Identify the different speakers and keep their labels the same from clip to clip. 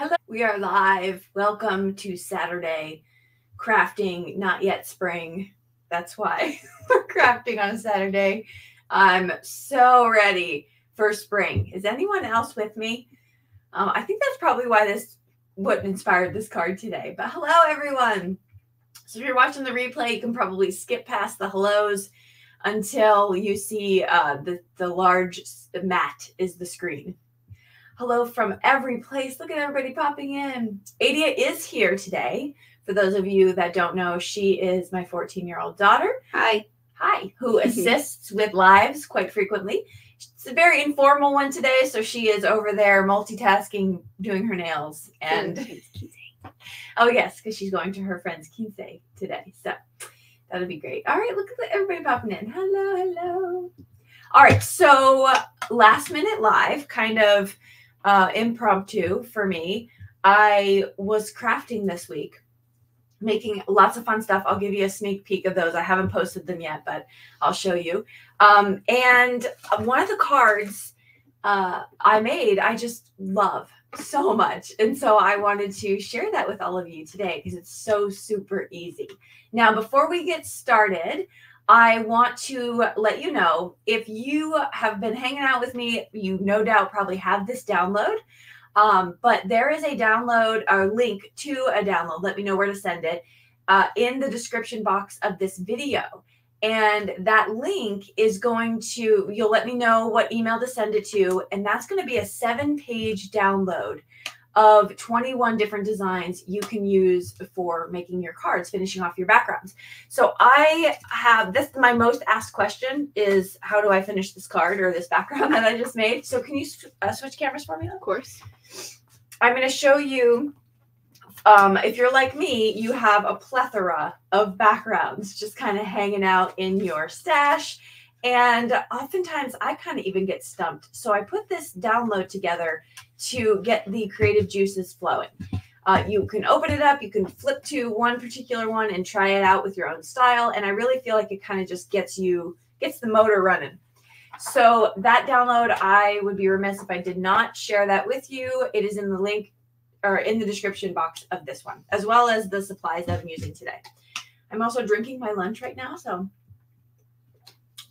Speaker 1: Hello, we are live. Welcome to Saturday crafting, not yet spring. That's why we're crafting on Saturday. I'm so ready for spring. Is anyone else with me? Um, I think that's probably why this what inspired this card today. But hello, everyone. So if you're watching the replay, you can probably skip past the hellos until you see uh, the the large mat is the screen hello from every place. Look at everybody popping in. Adia is here today. For those of you that don't know, she is my 14 year old daughter.
Speaker 2: Hi.
Speaker 1: Hi, who assists with lives quite frequently. It's a very informal one today, so she is over there multitasking, doing her nails. And oh, yes, because she's going to her friend's quince today. So that'll be great. All right, look at everybody popping in. Hello, hello. All right, so last minute live, kind of uh, impromptu for me. I was crafting this week, making lots of fun stuff. I'll give you a sneak peek of those. I haven't posted them yet, but I'll show you. Um, and one of the cards uh, I made, I just love so much. And so I wanted to share that with all of you today because it's so super easy. Now, before we get started, I want to let you know if you have been hanging out with me, you no doubt probably have this download. Um, but there is a download or link to a download. Let me know where to send it uh, in the description box of this video. And that link is going to, you'll let me know what email to send it to. And that's going to be a seven page download of 21 different designs you can use for making your cards, finishing off your backgrounds. So I have this, my most asked question is how do I finish this card or this background that I just made? So can you uh, switch cameras for me?
Speaker 2: Of course.
Speaker 1: I'm going to show you um, if you're like me, you have a plethora of backgrounds just kind of hanging out in your stash. And oftentimes I kind of even get stumped. So I put this download together to get the creative juices flowing. Uh, you can open it up, you can flip to one particular one and try it out with your own style. And I really feel like it kind of just gets you, gets the motor running. So that download, I would be remiss if I did not share that with you. It is in the link or in the description box of this one, as well as the supplies that I'm using today. I'm also drinking my lunch right now, so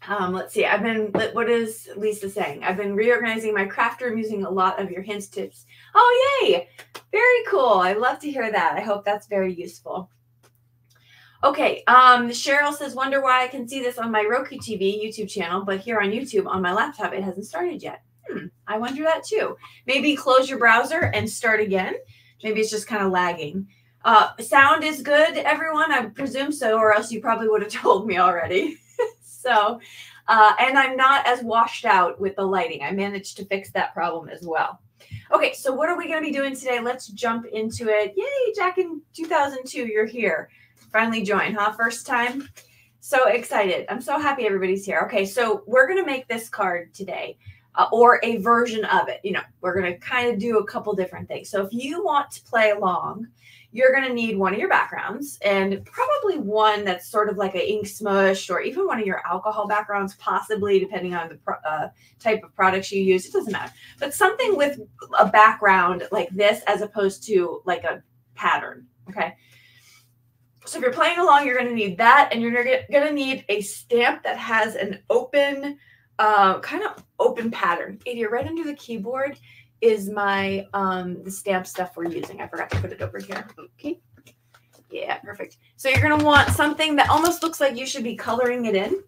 Speaker 1: um, let's see. I've been, what is Lisa saying? I've been reorganizing my craft room using a lot of your hints tips. Oh, yay. Very cool. I love to hear that. I hope that's very useful. Okay. Um, Cheryl says, wonder why I can see this on my Roku TV YouTube channel, but here on YouTube on my laptop, it hasn't started yet. Hmm, I wonder that too. Maybe close your browser and start again. Maybe it's just kind of lagging. Uh, sound is good, everyone. I presume so, or else you probably would have told me already. So, uh, and I'm not as washed out with the lighting. I managed to fix that problem as well. Okay, so what are we going to be doing today? Let's jump into it. Yay, Jack in 2002, you're here. Finally joined, huh? First time? So excited. I'm so happy everybody's here. Okay, so we're going to make this card today. Uh, or a version of it. You know, we're going to kind of do a couple different things. So if you want to play along, you're going to need one of your backgrounds and probably one that's sort of like an ink smush or even one of your alcohol backgrounds, possibly depending on the pro- uh, type of products you use. It doesn't matter, but something with a background like this as opposed to like a pattern. Okay. So if you're playing along, you're going to need that, and you're going to need a stamp that has an open, uh, kind of open pattern. If you're right under the keyboard, is my um the stamp stuff we're using. I forgot to put it over here. Okay. Yeah, perfect. So you're gonna want something that almost looks like you should be coloring it in.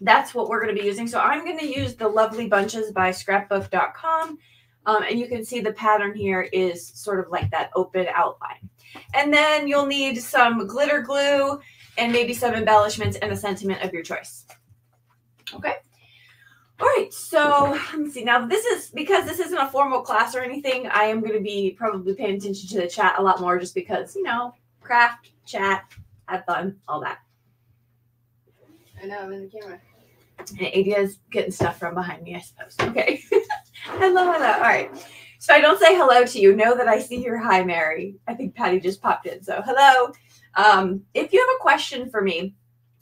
Speaker 1: That's what we're gonna be using. So I'm gonna use the Lovely Bunches by scrapbook.com. Um, and you can see the pattern here is sort of like that open outline. And then you'll need some glitter glue and maybe some embellishments and a sentiment of your choice. Okay. All right, so let me see. Now, this is because this isn't a formal class or anything. I am going to be probably paying attention to the chat a lot more, just because you know, craft, chat, have fun, all that.
Speaker 2: I know I'm in the camera.
Speaker 1: And Adia's getting stuff from behind me, I suppose. Okay. hello, hello. All right. So I don't say hello to you. Know that I see your hi, Mary. I think Patty just popped in. So hello. Um, if you have a question for me,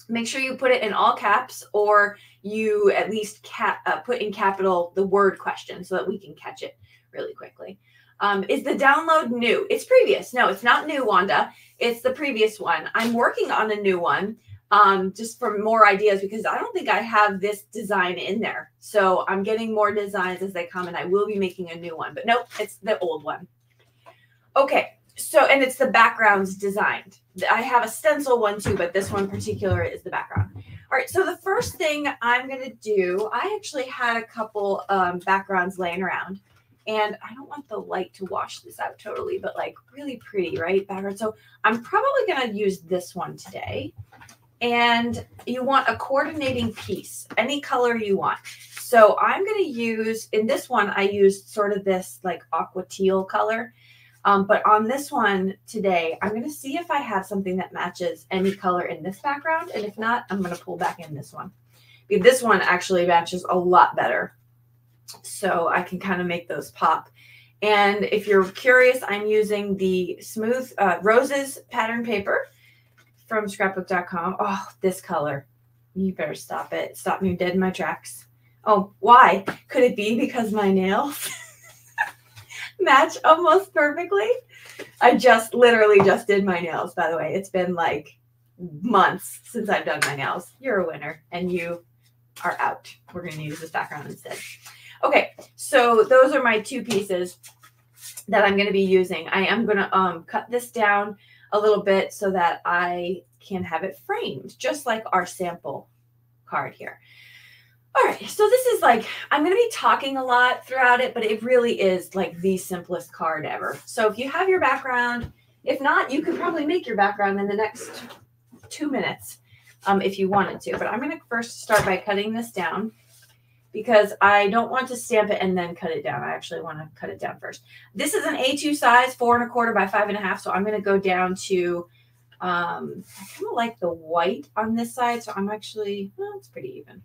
Speaker 1: make sure you put it in all caps or you at least cap, uh, put in capital the word question so that we can catch it really quickly. Um, is the download new? It's previous. No, it's not new, Wanda. It's the previous one. I'm working on a new one um, just for more ideas because I don't think I have this design in there. So I'm getting more designs as they come and I will be making a new one. But nope, it's the old one. Okay, so and it's the backgrounds designed. I have a stencil one too, but this one particular is the background. All right, so the first thing I'm going to do, I actually had a couple um, backgrounds laying around. And I don't want the light to wash this out totally, but like really pretty, right? Background. So I'm probably going to use this one today. And you want a coordinating piece, any color you want. So I'm going to use, in this one, I used sort of this like aqua teal color. Um, but on this one today, I'm going to see if I have something that matches any color in this background. And if not, I'm going to pull back in this one. This one actually matches a lot better so I can kind of make those pop. And if you're curious, I'm using the Smooth uh, Roses pattern paper from scrapbook.com. Oh, this color. You better stop it. Stop me dead in my tracks. Oh, why? Could it be because my nails match almost perfectly? I just literally just did my nails, by the way. It's been like months since I've done my nails. You're a winner and you are out. We're going to use this background instead. Okay, so those are my two pieces that I'm going to be using. I am going to um, cut this down a little bit so that I can have it framed, just like our sample card here. All right, so this is like, I'm going to be talking a lot throughout it, but it really is like the simplest card ever. So if you have your background, if not, you could probably make your background in the next two minutes um, if you wanted to. But I'm going to first start by cutting this down because I don't want to stamp it and then cut it down. I actually want to cut it down first. This is an A2 size, four and a quarter by five and a half. So I'm going to go down to, um, I kind of like the white on this side. So I'm actually, well, it's pretty even.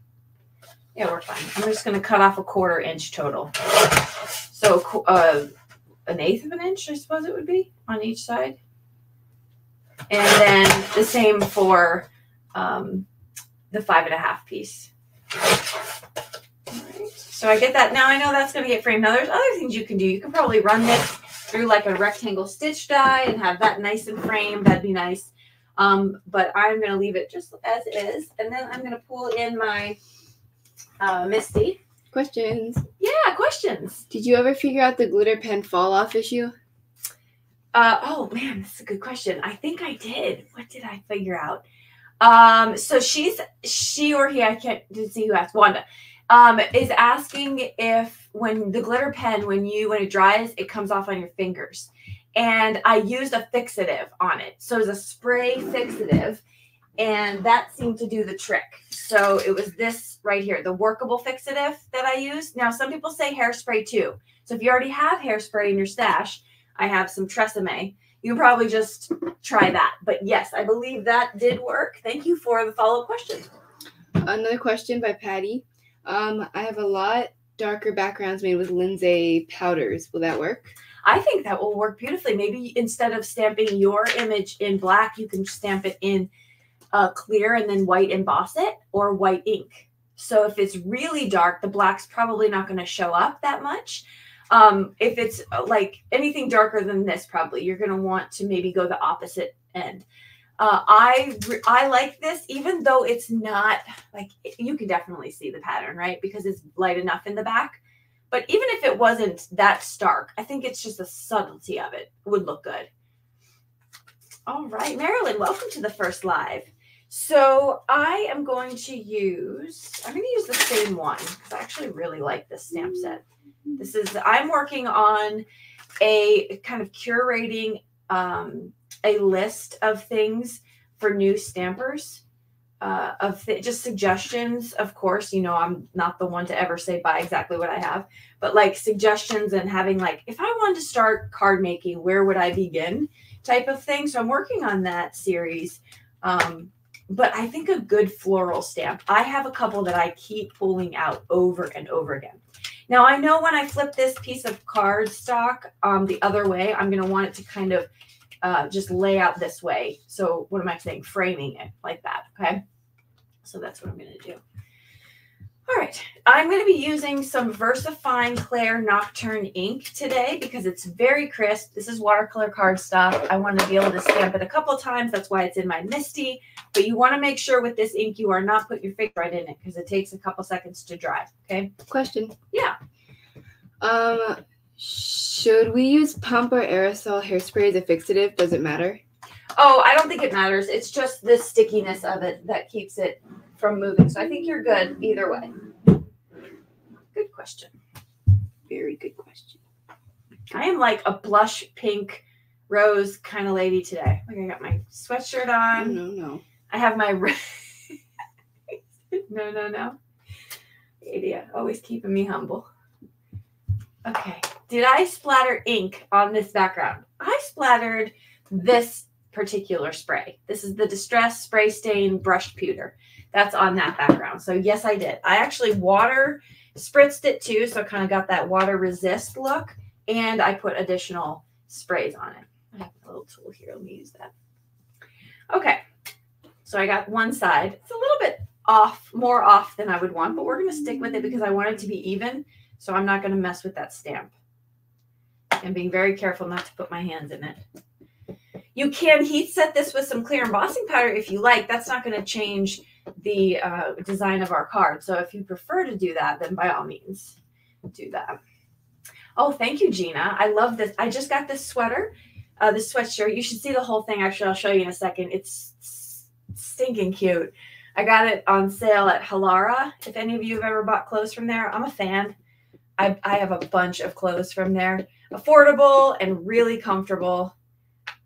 Speaker 1: Yeah, we're fine. I'm just going to cut off a quarter inch total. So uh, an eighth of an inch, I suppose it would be on each side. And then the same for um, the five and a half piece. So I get that. Now I know that's going to get framed. Now there's other things you can do. You can probably run this through like a rectangle stitch die and have that nice and framed. That'd be nice. Um, but I'm going to leave it just as is. And then I'm going to pull in my uh, MISTI.
Speaker 2: Questions.
Speaker 1: Yeah, questions.
Speaker 2: Did you ever figure out the glitter pen fall off issue?
Speaker 1: Uh, oh man, that's a good question. I think I did. What did I figure out? Um, so she's she or he, I can't didn't see who asked Wanda um, is asking if when the glitter pen, when you when it dries, it comes off on your fingers. And I used a fixative on it. So it was a spray fixative, and that seemed to do the trick. So it was this right here, the workable fixative that I used. Now, some people say hairspray too. So if you already have hairspray in your stash, I have some Tresemme. You probably just try that. But yes, I believe that did work. Thank you for the follow up question.
Speaker 2: Another question by Patty. Um, I have a lot darker backgrounds made with Lindy's powders. Will that work?
Speaker 1: I think that will work beautifully. Maybe instead of stamping your image in black, you can stamp it in uh, clear and then white emboss it or white ink. So if it's really dark, the black's probably not going to show up that much. Um, if it's uh, like anything darker than this, probably you're going to want to maybe go the opposite end. Uh, I I like this, even though it's not like you can definitely see the pattern, right? Because it's light enough in the back. But even if it wasn't that stark, I think it's just the subtlety of it would look good. All right, Marilyn, welcome to the first live. So I am going to use, I'm going to use the same one because I actually really like this stamp set. This is, I'm working on a kind of curating um, a list of things for new stampers uh, of th- just suggestions. Of course, you know, I'm not the one to ever say buy exactly what I have, but like suggestions and having like, if I wanted to start card making, where would I begin type of thing. So I'm working on that series. Um, but I think a good floral stamp. I have a couple that I keep pulling out over and over again. Now I know when I flip this piece of cardstock um, the other way, I'm going to want it to kind of uh, just lay out this way. So what am I saying? Framing it like that. Okay. So that's what I'm going to do. All right, I'm going to be using some VersaFine Clair Nocturne ink today because it's very crisp. This is watercolor card stuff. I want to be able to stamp it a couple times. That's why it's in my MISTI. But you want to make sure with this ink you are not putting your finger right in it because it takes a couple seconds to dry. Okay.
Speaker 2: Question.
Speaker 1: Yeah.
Speaker 2: Um, should we use pump or aerosol hairspray as a fixative? Does it matter?
Speaker 1: Oh, I don't think it matters. It's just the stickiness of it that keeps it from moving. So I think you're good either way. Good question.
Speaker 2: Very good question.
Speaker 1: I am like a blush pink rose kind of lady today. Like I got my sweatshirt on.
Speaker 2: no, no. no.
Speaker 1: I have my no, no, no. Adia, always keeping me humble. Okay, did I splatter ink on this background? I splattered this particular spray. This is the Distress Spray Stain Brushed Pewter. That's on that background. So yes, I did. I actually water spritzed it too, so kind of got that water resist look, and I put additional sprays on it. I have a little tool here. Let me use that. Okay. So I got one side. It's a little bit off, more off than I would want, but we're going to stick with it because I want it to be even. So I'm not going to mess with that stamp. And being very careful not to put my hands in it. You can heat set this with some clear embossing powder if you like. That's not going to change the uh, design of our card. So if you prefer to do that, then by all means do that. Oh, thank you, Gina. I love this. I just got this sweater, uh, this sweatshirt. You should see the whole thing. Actually, I'll show you in a second. It's stinking cute. I got it on sale at Halara. If any of you have ever bought clothes from there, I'm a fan. I, I have a bunch of clothes from there. Affordable and really comfortable.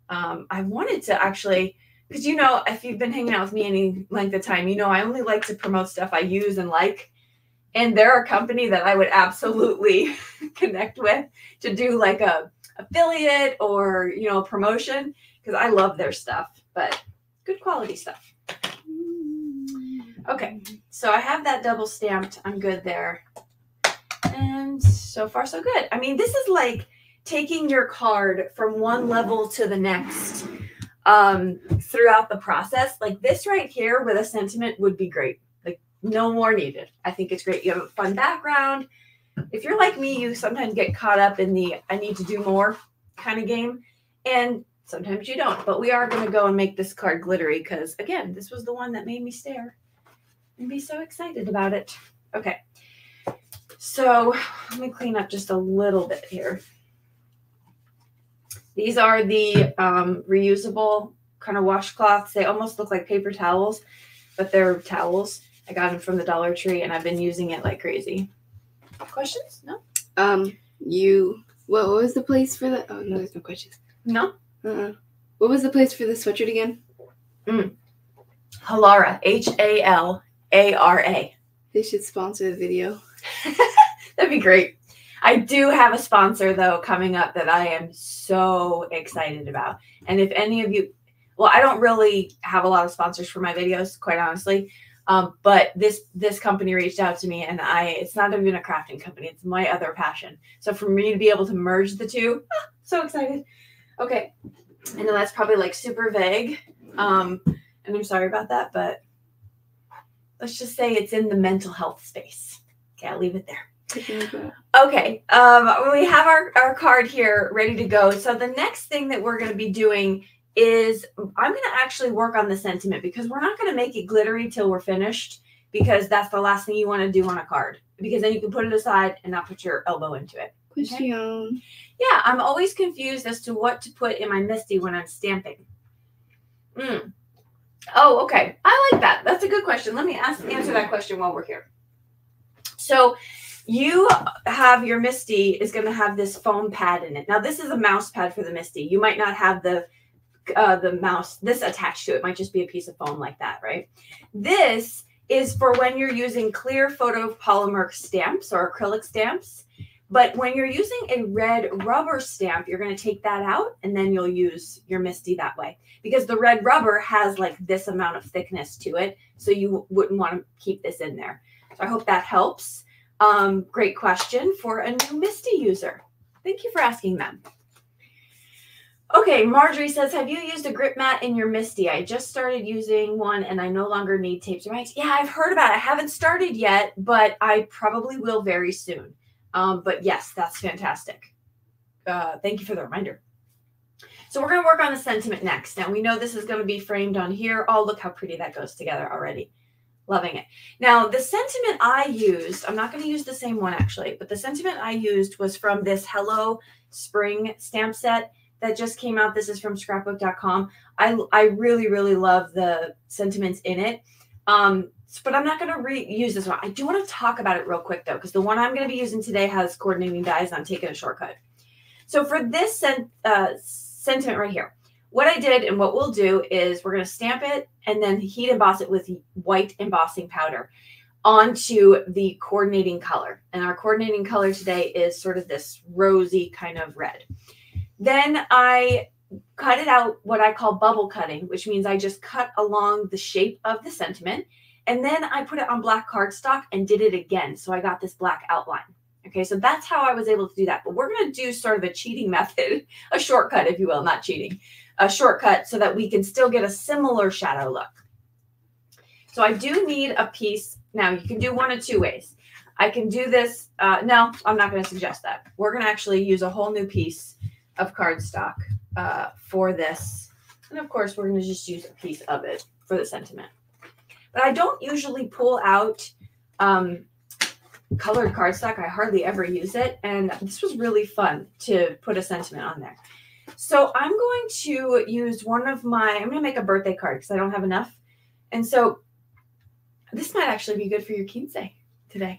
Speaker 1: Um, I wanted to actually, because you know, if you've been hanging out with me any length of time, you know I only like to promote stuff I use and like. And they're a company that I would absolutely connect with to do like a affiliate or you know promotion because I love their stuff, but good quality stuff. Okay, so I have that double stamped. I'm good there. And so far, so good. I mean, this is like taking your card from one level to the next um, throughout the process. Like this right here with a sentiment would be great. Like, no more needed. I think it's great. You have a fun background. If you're like me, you sometimes get caught up in the I need to do more kind of game. And sometimes you don't. But we are going to go and make this card glittery because, again, this was the one that made me stare and be so excited about it. Okay. So let me clean up just a little bit here. These are the um, reusable kind of washcloths. They almost look like paper towels, but they're towels. I got them from the Dollar Tree and I've been using it like crazy. Questions? No?
Speaker 2: Um, you. What, what was the place for the? Oh no, there's no questions.
Speaker 1: No?
Speaker 2: Uh-uh. What was the place for the sweatshirt again?
Speaker 1: Halara. H A L A R A.
Speaker 2: They should sponsor the video.
Speaker 1: That'd be great. I do have a sponsor though coming up that I am so excited about. And if any of you, well, I don't really have a lot of sponsors for my videos, quite honestly. Um, but this this company reached out to me, and I it's not even a crafting company; it's my other passion. So for me to be able to merge the two, ah, so excited. Okay, I know that's probably like super vague, um, and I'm sorry about that, but let's just say it's in the mental health space. Okay, I'll leave it there.
Speaker 2: Something like that.
Speaker 1: Okay, um, we have our, our card here ready to go. So the next thing that we're going to be doing is I'm going to actually work on the sentiment because we're not going to make it glittery till we're finished because that's the last thing you want to do on a card because then you can put it aside and not put your elbow into it.
Speaker 2: Question.
Speaker 1: Yeah, I'm always confused as to what to put in my MISTI when I'm stamping. Mm. Oh, okay. I like that. That's a good question. Let me ask answer that question while we're here. So you have your MISTI is going to have this foam pad in it. Now this is a mouse pad for the MISTI. You might not have the uh, the mouse this attached to it. it. Might just be a piece of foam like that, right? This is for when you're using clear photopolymer stamps or acrylic stamps. But when you're using a red rubber stamp, you're going to take that out and then you'll use your MISTI that way because the red rubber has like this amount of thickness to it. So you wouldn't want to keep this in there. So I hope that helps. Um, great question for a new MISTI user. Thank you for asking them. Okay. Marjorie says, Have you used a grip mat in your MISTI? I just started using one and I no longer need tapes and rights. Yeah, I've heard about it. I haven't started yet, but I probably will very soon. Um, but yes, that's fantastic. Uh, thank you for the reminder. So we're going to work on the sentiment next. Now we know this is going to be framed on here. Oh, look how pretty that goes together already. Loving it. Now, the sentiment I used, I'm not going to use the same one actually, but the sentiment I used was from this Hello Spring stamp set that just came out. This is from scrapbook.com. I, I really, really love the sentiments in it. Um, but I'm not going to reuse this one. I do want to talk about it real quick though, because the one I'm going to be using today has coordinating dies. And I'm taking a shortcut. So for this sen- uh, sentiment right here, what I did and what we'll do is we're going to stamp it and then heat emboss it with white embossing powder onto the coordinating color. And our coordinating color today is sort of this rosy kind of red. Then I cut it out what I call bubble cutting, which means I just cut along the shape of the sentiment. And then I put it on black cardstock and did it again. So I got this black outline. Okay, so that's how I was able to do that. But we're going to do sort of a cheating method, a shortcut, if you will, not cheating a shortcut so that we can still get a similar shadow look. So I do need a piece. Now you can do one of two ways. I can do this. Uh, no, I'm not going to suggest that. We're going to actually use a whole new piece of cardstock uh, for this. And of course, we're going to just use a piece of it for the sentiment. But I don't usually pull out um, colored cardstock. I hardly ever use it. And this was really fun to put a sentiment on there. So I'm going to use one of my, I'm going to make a birthday card because I don't have enough. And so this might actually be good for your quince today.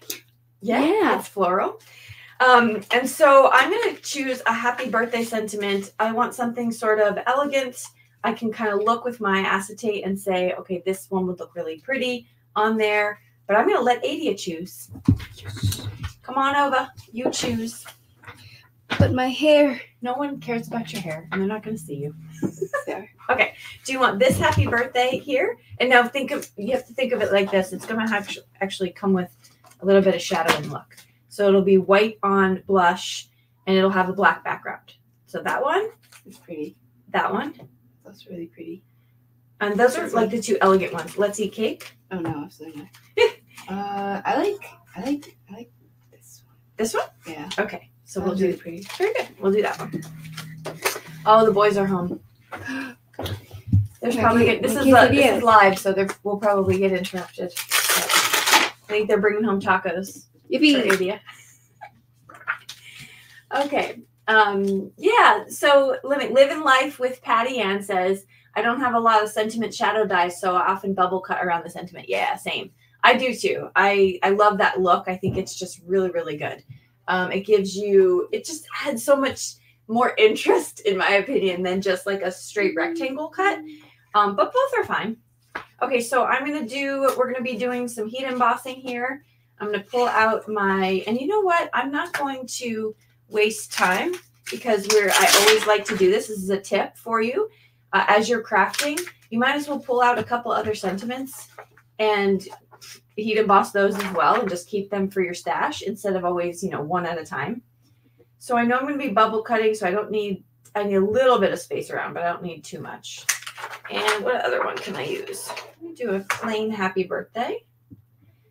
Speaker 1: Yeah, yeah. it's floral. Um, and so I'm going to choose a happy birthday sentiment. I want something sort of elegant. I can kind of look with my acetate and say, okay, this one would look really pretty on there. But I'm going to let Adia choose. Come on over. You choose.
Speaker 2: But my hair.
Speaker 1: No one cares about your hair, and they're not going to see you. Okay. Do you want this happy birthday here? And now think of you have to think of it like this. It's going to have actually come with a little bit of shadowing look. So it'll be white on blush, and it'll have a black background. So that one
Speaker 2: is pretty.
Speaker 1: That one.
Speaker 2: That's really pretty.
Speaker 1: And those are like the two elegant ones. Let's eat cake.
Speaker 2: Oh no, absolutely not. uh, I like, I like, I like this one.
Speaker 1: This one?
Speaker 2: Yeah.
Speaker 1: Okay. So we'll do pretty. Very good. We'll do that one. Oh, the boys are home. There's probably get, this is a, this is live, so we'll probably get interrupted. I think they're bringing home tacos.
Speaker 2: Yippee!
Speaker 1: okay. Um, yeah. So living living life with Patty Ann says I don't have a lot of sentiment shadow dies, so I often bubble cut around the sentiment. Yeah, same. I do too. I I love that look. I think it's just really really good. Um, it gives you, it just adds so much more interest, in my opinion, than just like a straight rectangle cut. Um, but both are fine. Okay, so I'm going to do, we're going to be doing some heat embossing here. I'm going to pull out my, and you know what? I'm not going to waste time because we're, I always like to do this. This is a tip for you. Uh, as you're crafting, you might as well pull out a couple other sentiments and heat emboss those as well and just keep them for your stash instead of always, you know, one at a time. So I know I'm going to be bubble cutting, so I don't need, I need a little bit of space around, but I don't need too much. And what other one can I use? Let me do a plain happy birthday.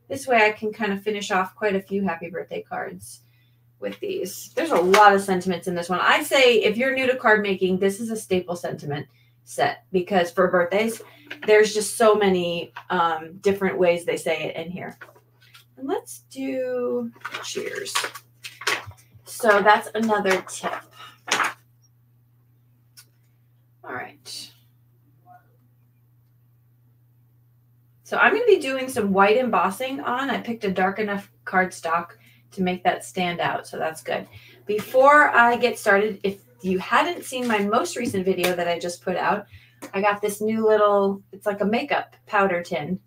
Speaker 1: This way I can kind of finish off quite a few happy birthday cards with these. There's a lot of sentiments in this one. I say if you're new to card making, this is a staple sentiment set because for birthdays, there's just so many um, different ways they say it in here. And let's do cheers. So that's another tip. All right. So I'm going to be doing some white embossing on. I picked a dark enough cardstock to make that stand out. So that's good. Before I get started, if you hadn't seen my most recent video that I just put out, I got this new little, it's like a makeup powder tin.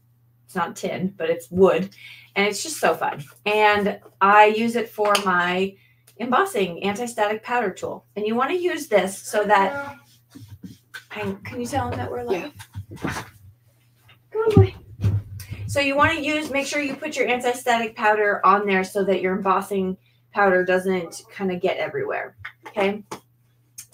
Speaker 1: It's not tin, but it's wood. And it's just so fun. And I use it for my embossing anti-static powder tool. And you want to use this so that, I, can you tell them that we're live? Yeah. Come on, boy. So you want to use, make sure you put your anti-static powder on there so that your embossing powder doesn't kind of get everywhere. Okay.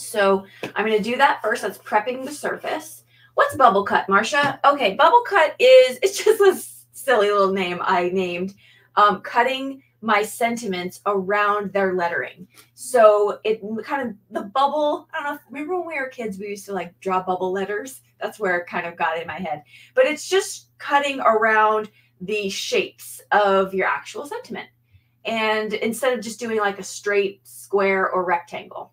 Speaker 1: So I'm going to do that first. That's prepping the surface. What's bubble cut, Marcia? Okay, bubble cut is, it's just a silly little name I named, um, cutting my sentiments around their lettering. So it kind of the bubble. I don't know. Remember when we were kids, we used to like draw bubble letters. That's where it kind of got in my head. But it's just cutting around the shapes of your actual sentiment, and instead of just doing like a straight square or rectangle.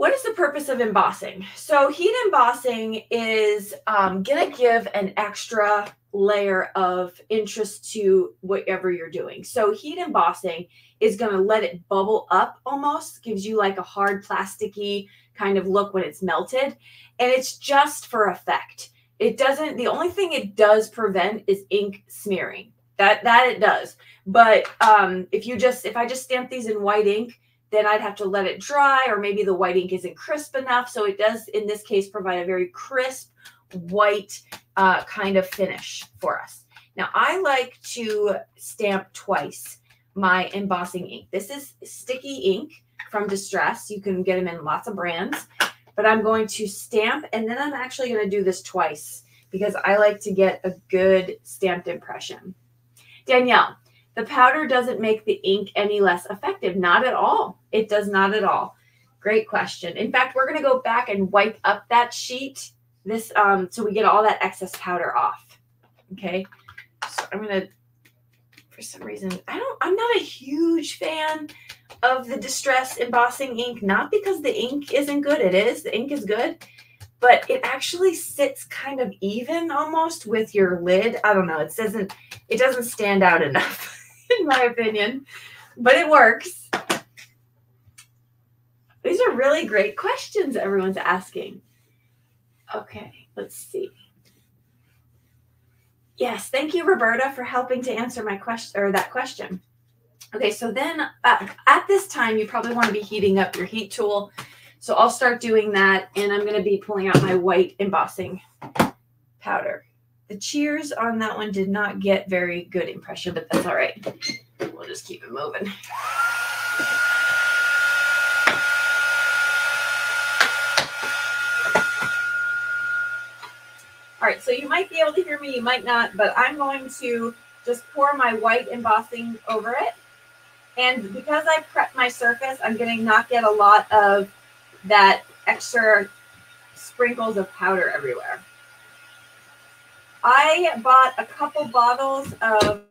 Speaker 1: What is the purpose of embossing? So heat embossing is um, going to give an extra layer of interest to whatever you're doing. So heat embossing is going to let it bubble up almost, gives you like a hard plasticky kind of look when it's melted. And it's just for effect. It doesn't, the only thing it does prevent is ink smearing. That that it does. But um, if you just, if I just stamp these in white ink, then I'd have to let it dry, or maybe the white ink isn't crisp enough. So it does, in this case, provide a very crisp white uh, kind of finish for us. Now, I like to stamp twice my embossing ink. This is sticky ink from Distress. You can get them in lots of brands, but I'm going to stamp and then I'm actually going to do this twice because I like to get a good stamped impression. Danielle, the powder doesn't make the ink any less effective. Not at all. It does not at all. Great question. In fact, we're going to go back and wipe up that sheet this um so we get all that excess powder off. Okay. So I'm going to for some reason, I don't I'm not a huge fan of the distress embossing ink, not because the ink isn't good. It is. The ink is good. But it actually sits kind of even almost with your lid. I don't know. It doesn't it doesn't stand out enough. in my opinion, but it works. These are really great questions everyone's asking. Okay, let's see. Yes, thank you, Roberta, for helping to answer my question or that question. Okay, so then uh, at this time, you probably want to be heating up your heat tool. So I'll start doing that, and I'm going to be pulling out my white embossing powder. The cheers on that one did not get very good impression, but that's all right. We'll just keep it moving. All right, so you might be able to hear me, you might not, but I'm going to just pour my white embossing over it. And because I prepped my surface, I'm going to not get a lot of that extra sprinkles of powder everywhere. I bought a couple bottles of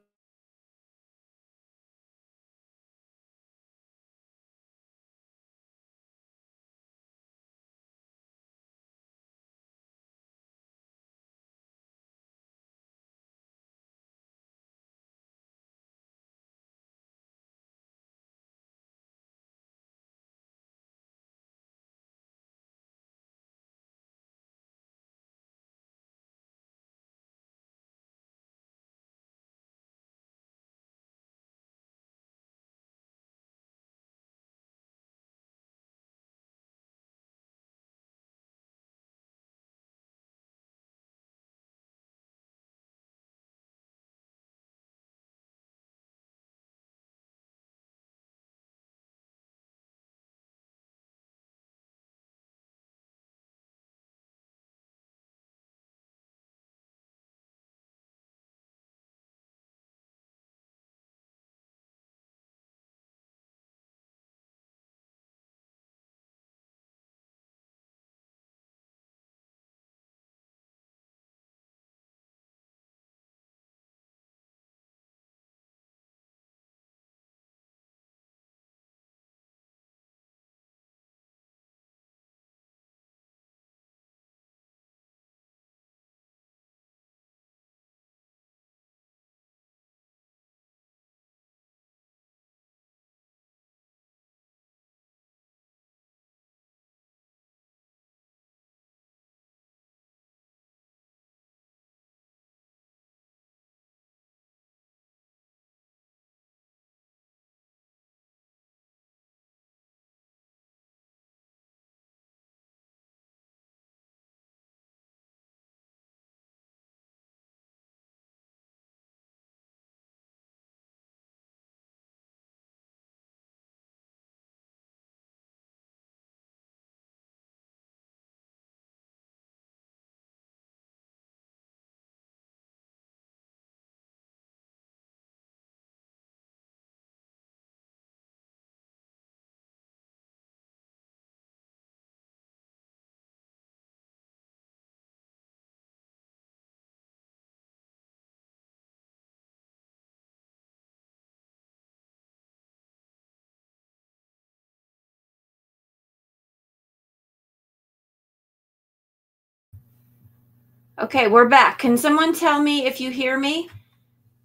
Speaker 1: Okay, we're back. Can someone tell me if you hear me?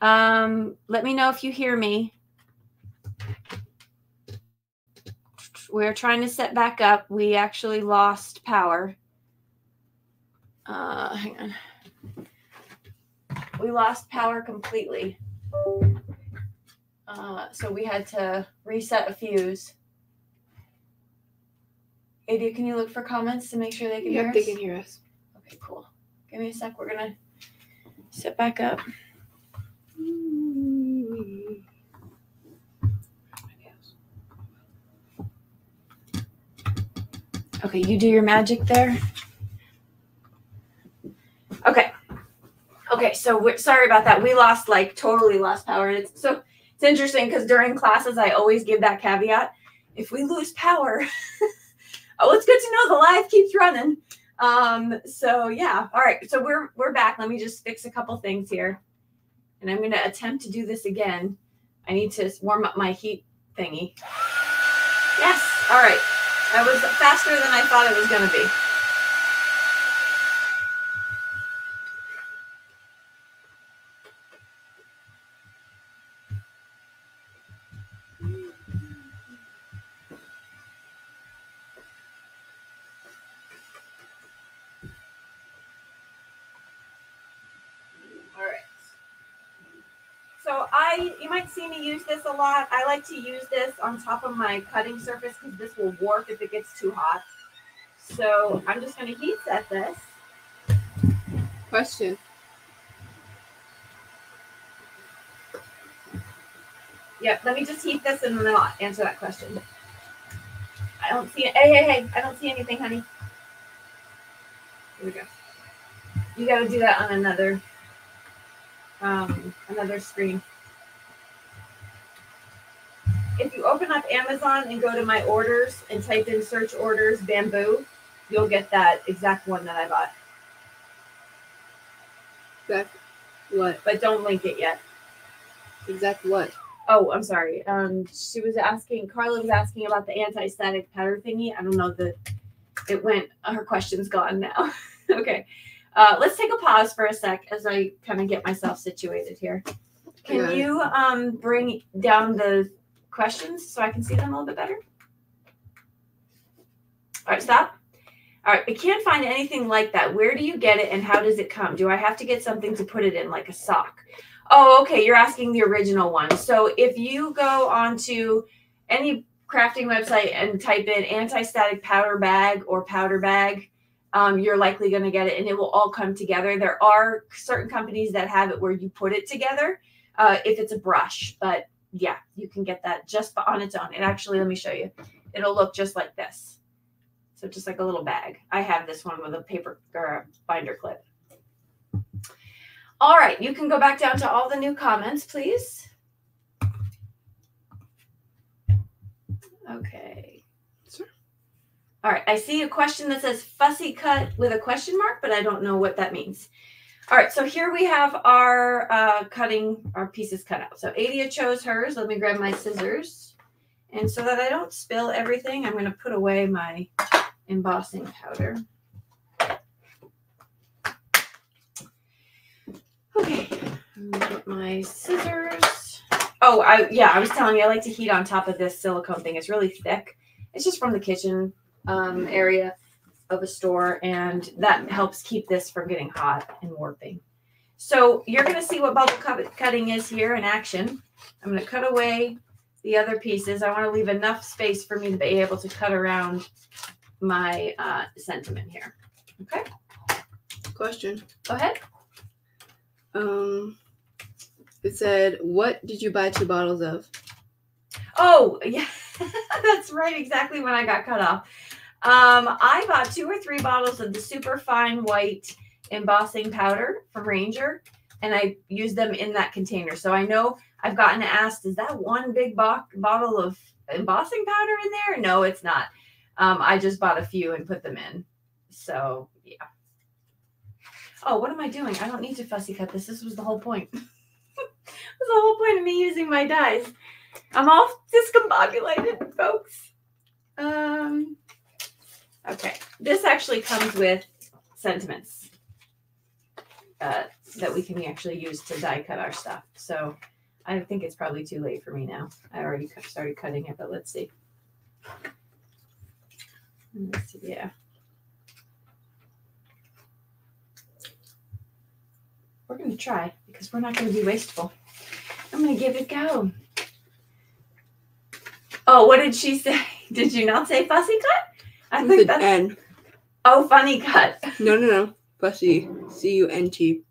Speaker 1: Um, let me know if you hear me. We're trying to set back up. We actually lost power. Uh, hang on. We lost power completely. Uh, so we had to reset a fuse. Adia, can you look for comments to make sure they can hear
Speaker 2: Yep,
Speaker 1: us?
Speaker 2: they can hear us.
Speaker 1: Okay, cool. Give me a sec. We're gonna sit back up. Okay, you do your magic there. Okay. Okay, so we're sorry about that. We lost like totally lost power. And it's so it's interesting because during classes I always give that caveat. If we lose power, oh, it's good to know the live keeps running. Um, so yeah, all right. So we're we're back. Let me just fix a couple things here. And I'm gonna attempt to do this again. I need to warm up my heat thingy. Yes, all right. That was faster than I thought it was gonna be. All right. So I, you might see me use this a lot. I like to use this on top of my cutting surface because this will warp if it gets too hot. So I'm just going to heat set this.
Speaker 2: Question.
Speaker 1: Yep, let me just heat this and then I'll answer that question. I don't see it. Hey, hey, hey, I don't see anything, honey. Here we go. You got to do that on another, um, another screen. If you open up Amazon and go to my orders and type in search orders bamboo, you'll get that exact one that I bought.
Speaker 2: Exact what?
Speaker 1: But don't link it yet.
Speaker 2: Exact what?
Speaker 1: Oh, I'm sorry. Um, she was asking. Carla was asking about the anti-static powder thingy. I don't know that it went. Her question's gone now. okay, uh, let's take a pause for a sec as I kind of get myself situated here. Can
Speaker 2: Yeah.
Speaker 1: you um bring down the questions so I can see them a little bit better? All right, stop. All right, I can't find anything like that. Where do you get it and how does it come? Do I have to get something to put it in, like a sock? Oh, okay. You're asking the original one. So if you go onto any crafting website and type in anti-static powder bag or powder bag, um, you're likely going to get it and it will all come together. There are certain companies that have it where you put it together uh, if it's a brush, but yeah, you can get that just on its own. And actually, let me show you. It'll look just like this. So just like a little bag. I have this one with a paper or a binder clip. All right, you can go back down to all the new comments, please. Okay.
Speaker 2: Sure.
Speaker 1: All right, I see a question that says fussy cut with a question mark, but I don't know what that means. All right, so here we have our uh, cutting, our pieces cut out. So Adia chose hers. Let me grab my scissors. And so that I don't spill everything, I'm going to put away my embossing powder. Okay, get my scissors. Oh, I yeah, I was telling you I like to heat on top of this silicone thing. It's really thick. It's just from the kitchen um, area of a store, and that helps keep this from getting hot and warping. So you're gonna see what bubble cut- cutting is here in action. I'm gonna cut away the other pieces. I want to leave enough space for me to be able to cut around my uh, sentiment here. Okay,
Speaker 2: Question.
Speaker 1: go ahead.
Speaker 2: Um, it said, "What did you buy two bottles of?"
Speaker 1: Oh, yeah, that's right. Exactly when I got cut off. Um, I bought two or three bottles of the super fine white embossing powder from Ranger, and I used them in that container. So I know I've gotten asked, is that one big bo- bottle of embossing powder in there? No, it's not. Um, I just bought a few and put them in. So yeah. Oh, what am I doing? I don't need to fussy cut this. This was the whole point. was the whole point of me using my dies. I'm all discombobulated, folks. Um, okay, this actually comes with sentiments. uh, that we can actually use to die cut our stuff. So I think it's probably too late for me now. I already started cutting it, but let's see. Let's see, yeah. We're gonna try because we're not gonna be wasteful. I'm gonna give it a go. Oh, what did she say? Did you not say fussy cut? I think that's
Speaker 2: N.
Speaker 1: oh funny cut.
Speaker 2: No, no, no. Fussy. C U N T.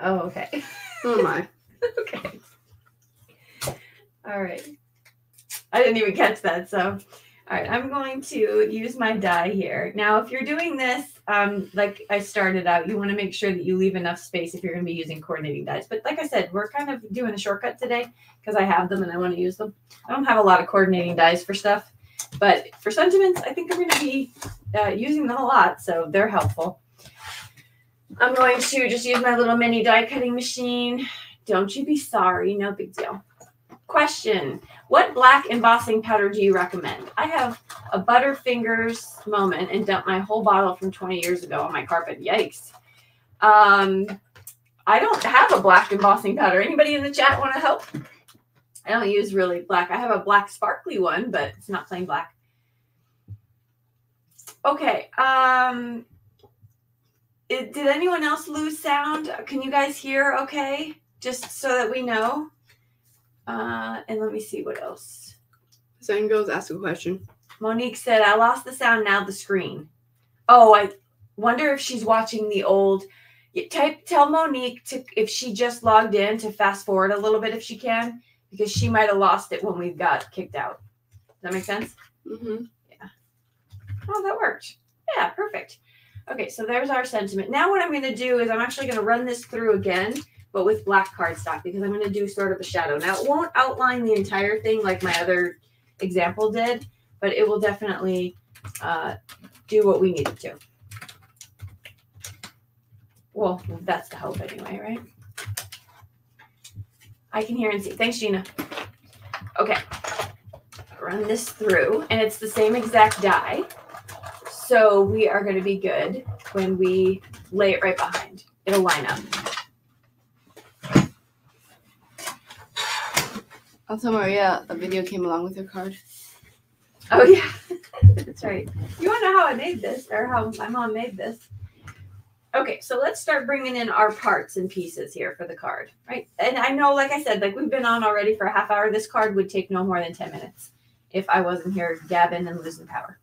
Speaker 1: Oh, okay.
Speaker 2: Oh my.
Speaker 1: okay. All right. I didn't even catch that. So, all right, I'm going to use my die here. Now, if you're doing this, um, like I started out, you want to make sure that you leave enough space if you're going to be using coordinating dies. But like I said, we're kind of doing a shortcut today because I have them and I want to use them. I don't have a lot of coordinating dies for stuff, but for sentiments, I think I'm going to be uh, using them a lot, so they're helpful. I'm going to just use my little mini die cutting machine. Don't you be sorry, no big deal. Question What black embossing powder do you recommend? I have a Butterfingers moment and dumped my whole bottle from 20 years ago on my carpet. Yikes. Um, I don't have a black embossing powder. Anybody in the chat want to help? I don't use really black. I have a black sparkly one, but it's not plain black. Okay. Um, it, did anyone else lose sound? Can you guys hear okay? Just so that we know. Uh, and let me see what else.
Speaker 2: Sun girls ask a question.
Speaker 1: Monique said, I lost the sound, now the screen. Oh, I wonder if she's watching the old. Type tell Monique to if she just logged in to fast forward a little bit if she can, because she might have lost it when we got kicked out. Does that make sense?
Speaker 2: Mm-hmm. Yeah.
Speaker 1: Oh, that worked. Yeah, perfect. Okay, so there's our sentiment. Now what I'm going to do is I'm actually going to run this through again, but with black cardstock because I'm going to do sort of a shadow. Now it won't outline the entire thing like my other example did, but it will definitely uh, do what we need it to. Well, that's the hope anyway, right? I can hear and see. Thanks, Gina. Okay. Run this through, and it's the same exact die. So we are going to be good when we lay it right behind. It'll line up.
Speaker 2: I'll Maria a video came along with your card.
Speaker 1: Oh yeah, that's right. You want to know how I made this, or how my mom made this? Okay, so let's start bringing in our parts and pieces here for the card, right? And I know, like I said, like we've been on already for a half hour. This card would take no more than ten minutes if I wasn't here gabbing and losing power.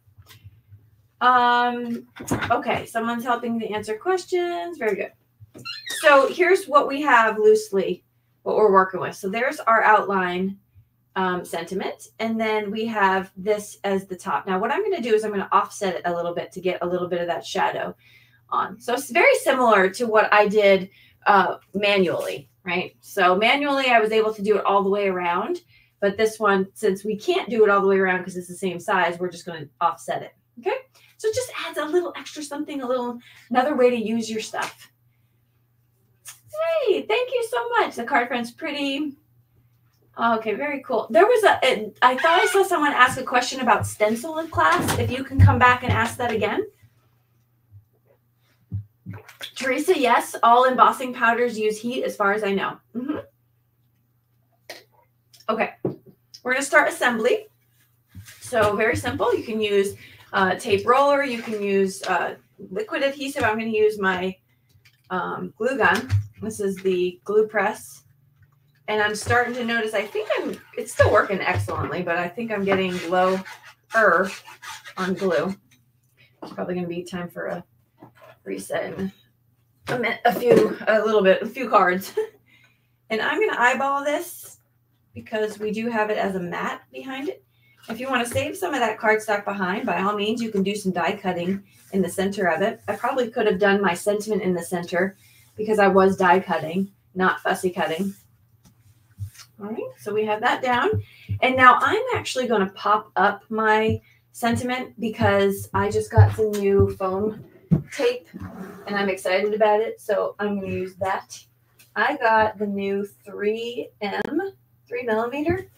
Speaker 1: Um, okay, someone's helping to answer questions. Very good. So here's what we have loosely, what we're working with. So there's our outline um, sentiment, and then we have this as the top. Now, what I'm going to do is I'm going to offset it a little bit to get a little bit of that shadow on. So it's very similar to what I did uh, manually, right? So manually, I was able to do it all the way around. But this one, since we can't do it all the way around because it's the same size, we're just going to offset it. Okay. So it just adds a little extra something, a little another way to use your stuff. Hey, thank you so much. The card friend's pretty. Okay, very cool. There was a. I thought I saw someone ask a question about stencil in class. If you can come back and ask that again. Teresa, yes, all embossing powders use heat, as far as I know. Mhm. Okay, we're gonna start assembly. So very simple. You can use uh, tape roller. You can use uh, liquid adhesive. I'm going to use my um, glue gun. This is the glue press. And I'm starting to notice, I think I'm, it's still working excellently, but I think I'm getting lower on glue. It's probably going to be time for a reset a, a few, a little bit, a few cards. and I'm going to eyeball this because we do have it as a mat behind it. If you want to save some of that cardstock behind, by all means, you can do some die cutting in the center of it. I probably could have done my sentiment in the center because I was die cutting, not fussy cutting. All right, so we have that down. And now I'm actually going to pop up my sentiment because I just got some new foam tape and I'm excited about it. So I'm going to use that. I got the new 3M, 3 millimeter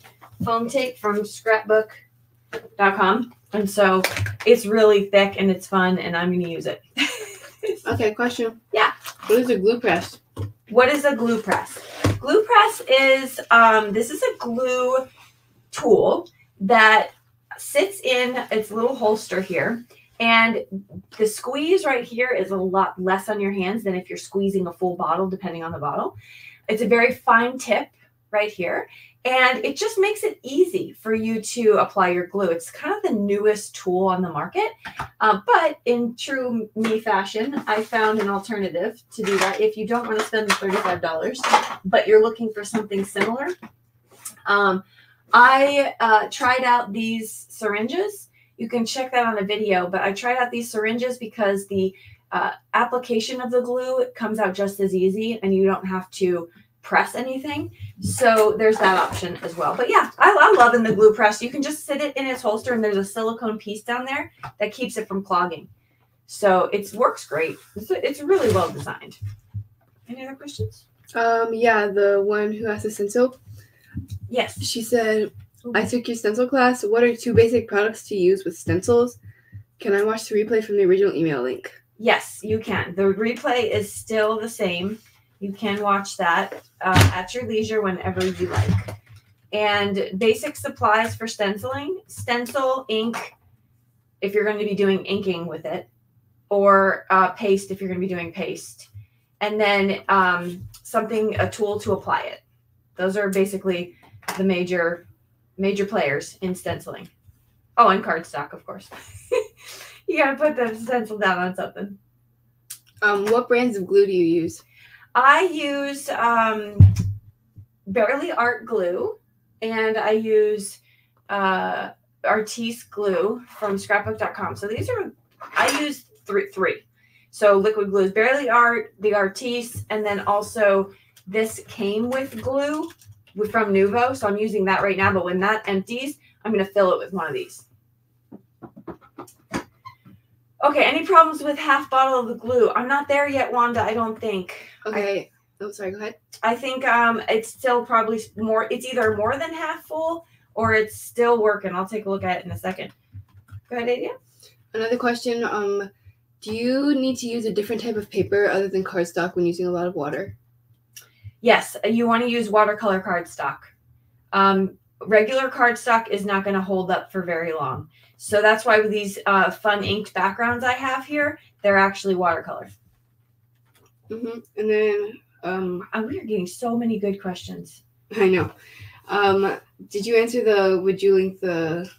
Speaker 1: foam tape from scrapbook.com. And so it's really thick and it's fun and I'm going to use it.
Speaker 2: Okay, question.
Speaker 1: Yeah.
Speaker 2: What is a glue press?
Speaker 1: What is a glue press? Glue press is um, this is a glue tool that sits in its little holster here. And the squeeze right here is a lot less on your hands than if you're squeezing a full bottle, depending on the bottle. It's a very fine tip right here. And it just makes it easy for you to apply your glue. It's kind of the newest tool on the market. Um, but in true me fashion, I found an alternative to do that if you don't want to spend the $35, but you're looking for something similar. Um, I uh, tried out these syringes. You can check that on a video, but I tried out these syringes because the uh, application of the glue comes out just as easy and you don't have to press anything. So there's that option as well. But yeah, I, I'm loving the glue press. You can just sit it in its holster and there's a silicone piece down there that keeps it from clogging. So it works great. It's, it's really well designed. Any other questions?
Speaker 2: Um, yeah, the one who has the stencil.
Speaker 1: Yes.
Speaker 2: She said, I took your stencil class. What are two basic products to use with stencils? Can I watch the replay from the original email link?
Speaker 1: Yes, you can. The replay is still the same. You can watch that uh, at your leisure whenever you like. And basic supplies for stenciling stencil, ink, if you're going to be doing inking with it, or uh, paste if you're going to be doing paste. And then um, something, a tool to apply it. Those are basically the major major players in stenciling. Oh, and cardstock, of course. you got to put the stencil down on something.
Speaker 2: Um, what brands of glue do you use?
Speaker 1: I use um, Bearly Art glue, and I use uh, Artis glue from scrapbook.com. So these are I use three three. So liquid glue is Bearly Art, the Artis, and then also this came with glue from Nuvo. So I'm using that right now. But when that empties, I'm going to fill it with one of these. Okay, any problems with half bottle of the glue? I'm not there yet, Wanda. I don't think.
Speaker 2: Okay. I, oh, sorry. Go ahead.
Speaker 1: I think um, it's still probably more. It's either more than half full or it's still working. I'll take a look at it in a second. Go ahead, Adia.
Speaker 2: Another question. Um, do you need to use a different type of paper other than cardstock when using a lot of water?
Speaker 1: Yes, you want to use watercolor cardstock. Um, regular cardstock is not going to hold up for very long. So that's why with these uh, fun inked backgrounds I have here, they're actually watercolor.
Speaker 2: Mm-hmm. And then um,
Speaker 1: oh, we are getting so many good questions.
Speaker 2: I know. Um, did you answer the? Would you link the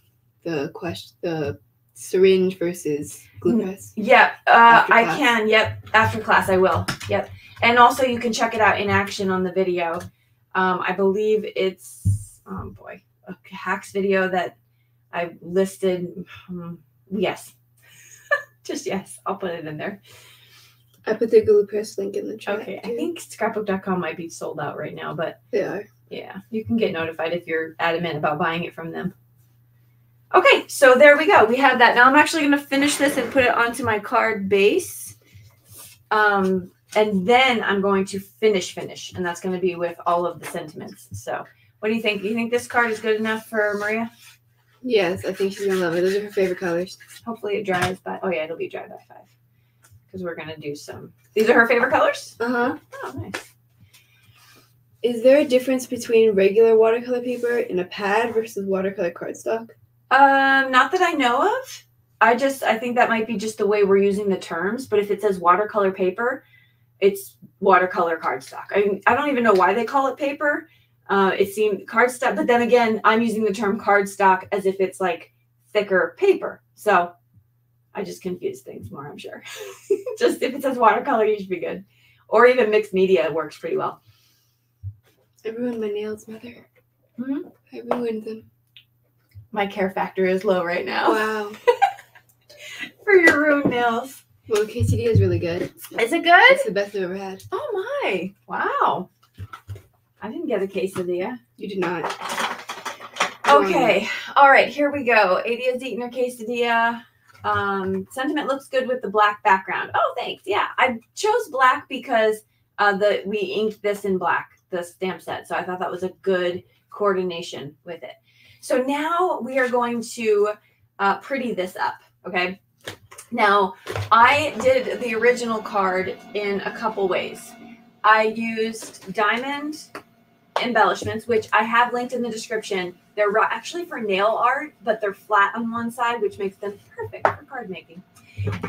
Speaker 2: the question the syringe versus glue press?
Speaker 1: Yeah, uh, I can. Yep, after class I will. Yep, and also you can check it out in action on the video. Um, I believe it's oh boy, a hacks video that I listed. Um, yes, just yes, I'll put it in there.
Speaker 2: I put the glue press link in the chat.
Speaker 1: Okay, too. I think scrapbook.com might be sold out right now, but
Speaker 2: are.
Speaker 1: Yeah, you can get notified if you're adamant about buying it from them. Okay, so there we go. We have that. Now I'm actually going to finish this and put it onto my card base. Um, and then I'm going to finish finish, and that's going to be with all of the sentiments. So what do you think? Do you think this card is good enough for Maria?
Speaker 2: Yes, I think she's to love it. Those are her favorite colors.
Speaker 1: Hopefully it dries by, oh yeah, it'll be dry by five. Because we're going to do some, these are her favorite colors?
Speaker 2: Uh-huh.
Speaker 1: Oh, nice.
Speaker 2: Is there a difference between regular watercolor paper and a pad versus watercolor cardstock?
Speaker 1: Um, not that I know of. I just I think that might be just the way we're using the terms. But if it says watercolor paper, it's watercolor cardstock. I mean, I don't even know why they call it paper. Uh, it seemed cardstock, but then again, I'm using the term cardstock as if it's like thicker paper. So I just confuse things more. I'm sure. just if it says watercolor, you should be good. Or even mixed media works pretty well.
Speaker 2: I ruined my nails, mother.
Speaker 1: Mm-hmm.
Speaker 2: I ruined them.
Speaker 1: My care factor is low right now.
Speaker 2: Wow.
Speaker 1: For your ruined nails.
Speaker 2: Well, quesadilla is really good.
Speaker 1: Is it good?
Speaker 2: It's the best I've ever had.
Speaker 1: Oh my! Wow. Get a quesadilla.
Speaker 2: You did not.
Speaker 1: Okay. All right. Here we go. Adia's eating her quesadilla. Um, sentiment looks good with the black background. Oh, thanks. Yeah, I chose black because uh, the we inked this in black, the stamp set. So I thought that was a good coordination with it. So now we are going to uh, pretty this up. Okay. Now, I did the original card in a couple ways. I used diamond embellishments, which I have linked in the description. They're actually for nail art, but they're flat on one side, which makes them perfect for card making.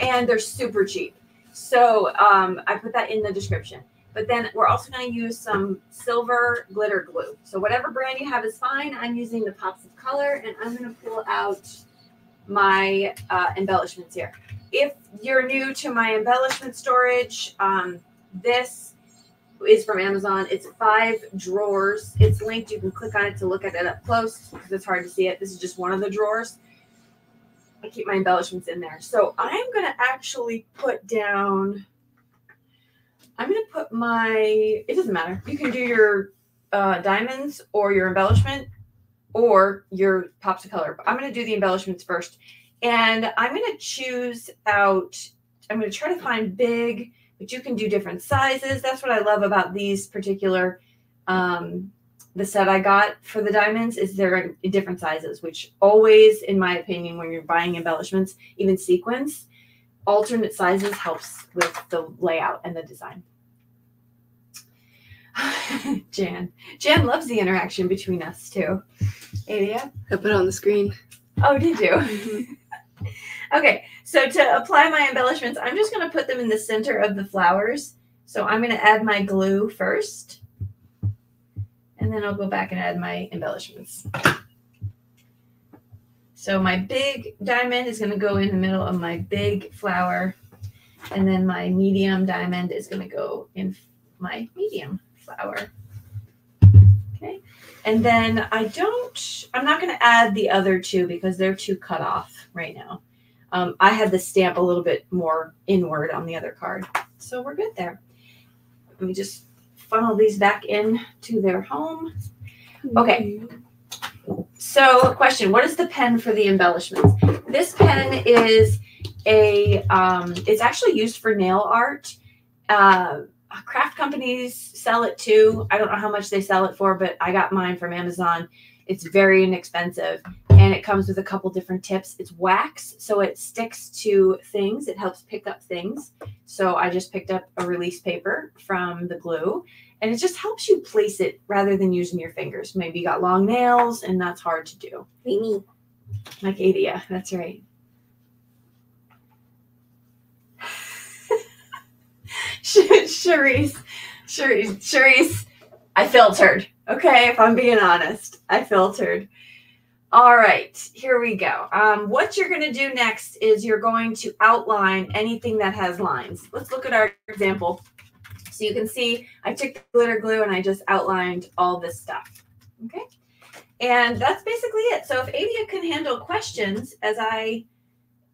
Speaker 1: And they're super cheap. So um, I put that in the description. But then we're also going to use some silver glitter glue. So whatever brand you have is fine. I'm using the pops of color, and I'm going to pull out my uh, embellishments here. If you're new to my embellishment storage, um, this is from Amazon. It's five drawers. It's linked. You can click on it to look at it up close because it's hard to see it. This is just one of the drawers. I keep my embellishments in there. So I'm going to actually put down, I'm going to put my, it doesn't matter. You can do your uh, diamonds or your embellishment or your pops of color. I'm going to do the embellishments first. And I'm going to choose out, I'm going to try to find big, but you can do different sizes. That's what I love about these particular, um, the set I got for the diamonds is they're in different sizes, which always, in my opinion, when you're buying embellishments, even sequins, alternate sizes helps with the layout and the design. Jan. Jan loves the interaction between us too. Adia?
Speaker 2: I put it on the screen.
Speaker 1: Oh, did you? okay, so to apply my embellishments, I'm just going to put them in the center of the flowers. So I'm going to add my glue first. And then I'll go back and add my embellishments. So my big diamond is going to go in the middle of my big flower. And then my medium diamond is going to go in my medium flower. Okay. And then I don't, I'm not going to add the other two because they're too cut off right now. Um, I had the stamp a little bit more inward on the other card. So we're good there. Let me just funnel these back in to their home. Okay. So, a question: What is the pen for the embellishments? This pen is a. Um, it's actually used for nail art. Uh, craft companies sell it too. I don't know how much they sell it for, but I got mine from Amazon. It's very inexpensive, and it comes with a couple different tips. It's wax, so it sticks to things. It helps pick up things. So I just picked up a release paper from the glue, and it just helps you place it rather than using your fingers. Maybe you got long nails, and that's hard to do.
Speaker 2: Me.
Speaker 1: Like Adia, that's right. Charisse, Charisse, Charisse, I filtered. Okay, if I'm being honest, I filtered. All right, here we go. Um, what you're going to do next is you're going to outline anything that has lines. Let's look at our example. So you can see I took the glitter glue and I just outlined all this stuff. Okay, and that's basically it. So if Adia can handle questions as I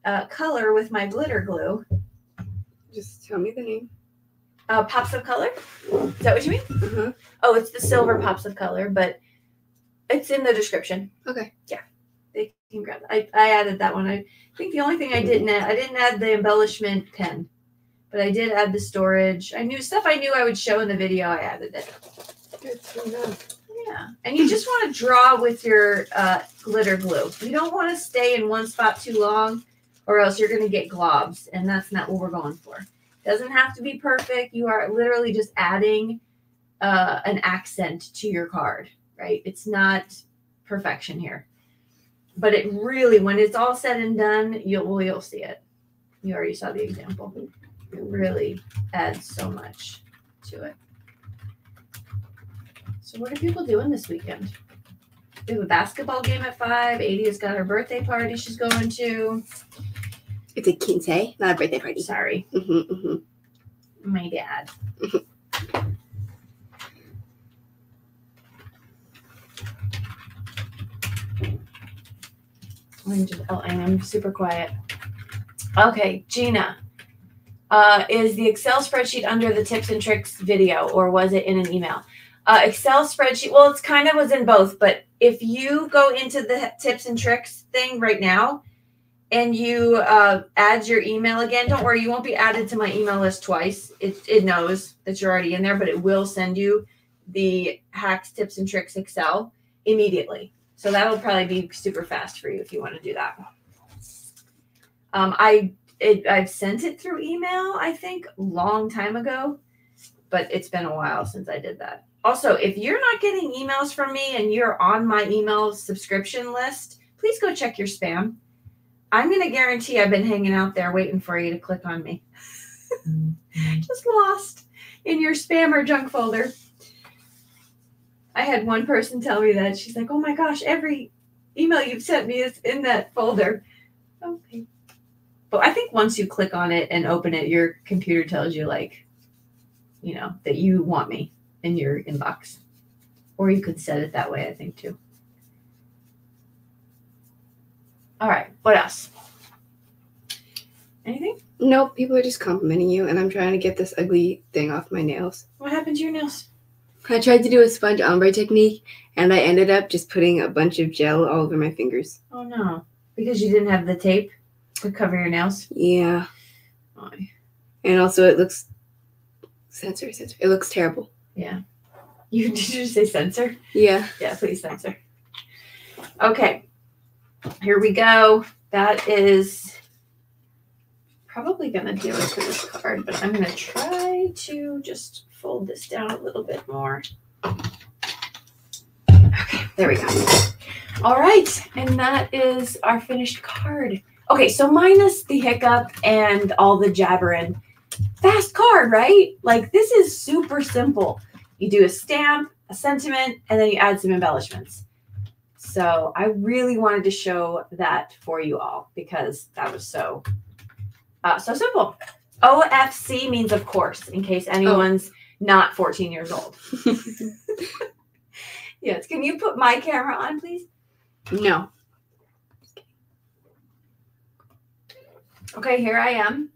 Speaker 1: uh, color with my glitter glue,
Speaker 2: Just tell me the name.
Speaker 1: uh, pops of color. Is that what you mean?
Speaker 2: Uh-huh.
Speaker 1: Oh, it's the silver pops of color, but it's in the description.
Speaker 2: Okay. Yeah.
Speaker 1: They can grab. I, I added that one. I think the only thing I didn't add, I didn't add the embellishment pen, but I did add the storage. I knew stuff I knew I would show in the video. I added it.
Speaker 2: Good to know.
Speaker 1: Yeah, and you just want to draw with your uh, glitter glue. You don't want to stay in one spot too long, or else you're going to get globs, and that's not what we're going for. Doesn't have to be perfect. You are literally just adding uh, an accent to your card, right? It's not perfection here, but it really, when it's all said and done, you'll you'll see it. You already saw the example. It really adds so much to it. So what are people doing this weekend? We have a basketball game at five. Adia's got her birthday party she's going to.
Speaker 2: It's a quince, not a birthday party.
Speaker 1: Sorry,
Speaker 2: Mm-hmm, mm-hmm.
Speaker 1: my dad. I'm just, oh, I'm super quiet. Okay, Gina. Uh, is the Excel spreadsheet under the tips and tricks video, or was it in an email? Uh, Excel spreadsheet. Well, it's kind of was in both, but if you go into the tips and tricks thing right now, and you uh, add your email again, don't worry, you won't be added to my email list twice. It it knows that you're already in there, but it will send you the hacks, tips, and tricks Excel immediately. So that'll probably be super fast for you if you want to do that. Um, I it I've sent it through email, I think, long time ago, but it's been a while since I did that. Also, if you're not getting emails from me and you're on my email subscription list, please go check your spam. I'm going to guarantee I've been hanging out there waiting for you to click on me. Just lost in your spam or junk folder. I had one person tell me that. She's like, oh my gosh, every email you've sent me is in that folder. Okay. But I think once you click on it and open it, your computer tells you, like, you know, that you want me in your inbox. Or you could set it that way, I think, too. All right. What else? Anything?
Speaker 2: Nope, people are just complimenting you, and I'm trying to get this ugly thing off my nails.
Speaker 1: What happened to your nails?
Speaker 2: I tried to do a sponge ombre technique, and I ended up just putting a bunch of gel all over my fingers.
Speaker 1: Oh no. Because you didn't have the tape to cover your nails?
Speaker 2: Yeah,
Speaker 1: Oh,
Speaker 2: and also it looks censor censor. It looks terrible.
Speaker 1: yeah. You did you say censor?
Speaker 2: Yeah.
Speaker 1: Yeah, please censor. Okay. Here we go. That is probably gonna do it for this card, but I'm gonna try to just fold this down a little bit more. Okay, there we go. All right, and that is our finished card. Okay, so minus the hiccup and all the jabbering, fast card, right? Like this is super simple. You do a stamp, a sentiment, and then you add some embellishments. So I really wanted to show that for you all because that was so uh, so simple. OFC means of course, in case anyone's not 14 years old. Yes. Can you put my camera on, please?
Speaker 2: no.
Speaker 1: Okay, here I am.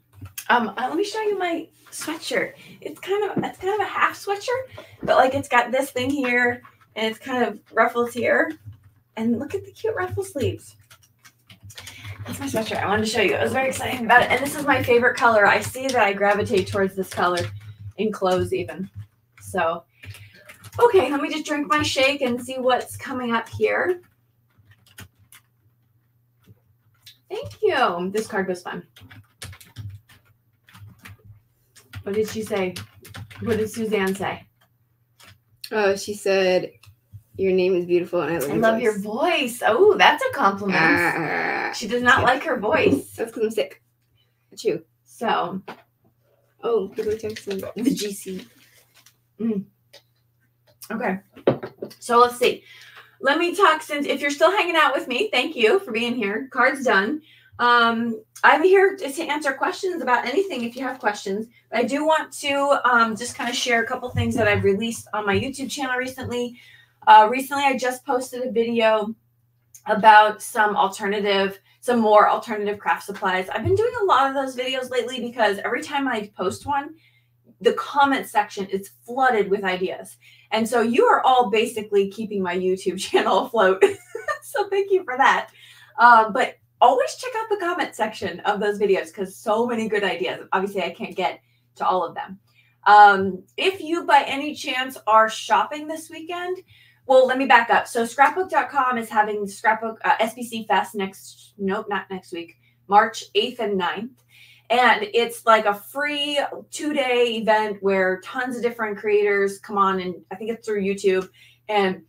Speaker 1: Um, uh, let me show you my sweatshirt. It's kind of it's kind of a half sweatshirt, but like it's got this thing here and it's kind of ruffles here. And look at the cute ruffle sleeves. That's my sweatshirt. I wanted to show you. I was very excited about it. And this is my favorite color. I see that I gravitate towards this color in clothes even. So okay, let me just drink my shake and see what's coming up here. Thank you. This card was fun. What did she say? What did Suzanne say?
Speaker 2: Oh, she said, "Your name is beautiful, and I love
Speaker 1: I
Speaker 2: your
Speaker 1: love
Speaker 2: voice."
Speaker 1: your voice. Oh, that's a compliment.
Speaker 2: Ah,
Speaker 1: she does not like her voice.
Speaker 2: that's because I'm sick. Achoo.
Speaker 1: So,
Speaker 2: Oh, texting the GC.
Speaker 1: okay. So let's see. Let me talk since if you're still hanging out with me, thank you for being here. Card's done. Um, I'm here to, to answer questions about anything if you have questions. I do want to um, just kind of share a couple things that I've released on my YouTube channel recently. Uh, recently, I just posted a video about some alternative, some more alternative craft supplies. I've been doing a lot of those videos lately because every time I post one, the comment section is flooded with ideas. And so you are all basically keeping my YouTube channel afloat. so thank you for that. Um, but always check out the comment section of those videos because so many good ideas. Obviously, I can't get to all of them. Um, if you by any chance are shopping this weekend, well, let me back up. So scrapbook.com is having scrapbook uh, SBC Fest next, nope, not next week, March 8th and 9th. And it's like a free two day event where tons of different creators come on and I think it's through YouTube and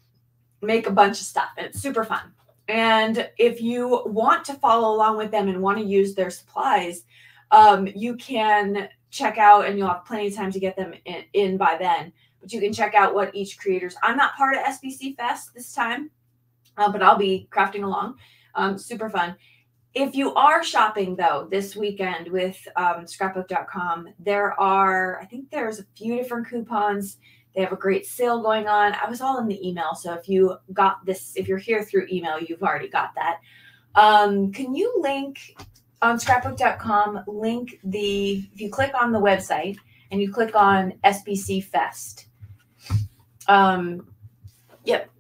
Speaker 1: make a bunch of stuff. And it's super fun. And if you want to follow along with them and want to use their supplies, um, you can check out and you'll have plenty of time to get them in, in by then. But you can check out what each creators. I'm not part of SBC Fest this time, uh, but I'll be crafting along. Um, super fun. If you are shopping though this weekend with um, scrapbook.com, there are, I think there's a few different coupons. They have a great sale going on. I was all in the email. So if you got this, if you're here through email, you've already got that. Um, can you link on scrapbook.com, link the, if you click on the website and you click on SBC Fest, um, yep,